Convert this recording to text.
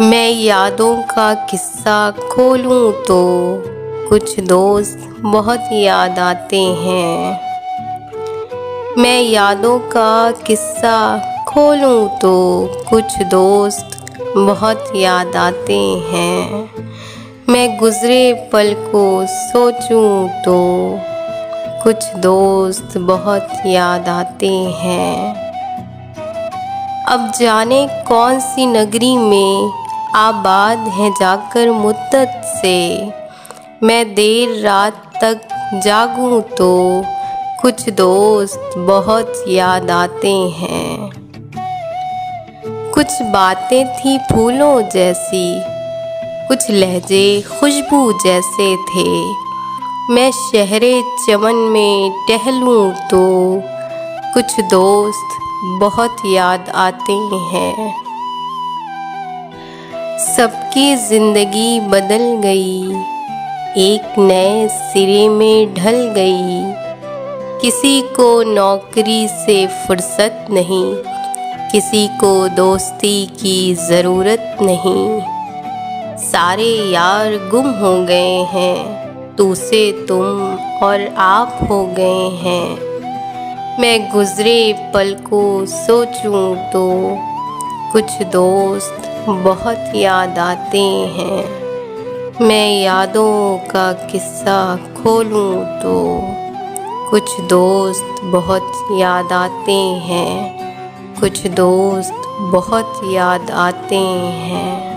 मैं यादों का किस्सा खोलूं तो कुछ दोस्त बहुत याद आते हैं। मैं यादों का किस्सा खोलूं तो कुछ दोस्त बहुत याद आते हैं। मैं गुज़रे पल को सोचूं तो कुछ दोस्त बहुत याद आते हैं। अब जाने कौन सी नगरी में आबाद है जाकर मुद्दत से। मैं देर रात तक जागूं तो कुछ दोस्त बहुत याद आते हैं। कुछ बातें थी फूलों जैसी, कुछ लहजे खुशबू जैसे थे। मैं शहरे चमन में टहलूं तो कुछ दोस्त बहुत याद आते हैं। सबकी ज़िंदगी बदल गई। एक नए सिरे में ढल गई। किसी को नौकरी से फुर्सत नहीं। किसी को दोस्ती की ज़रूरत नहीं। सारे यार गुम हो गए हैं। तू से तुम और आप हो गए हैं। मैं गुज़रे पल को सोचूं तो कुछ दोस्त बहुत याद आते हैं। मैं यादों का किस्सा खोलूं तो कुछ दोस्त बहुत याद आते हैं। कुछ दोस्त बहुत याद आते हैं।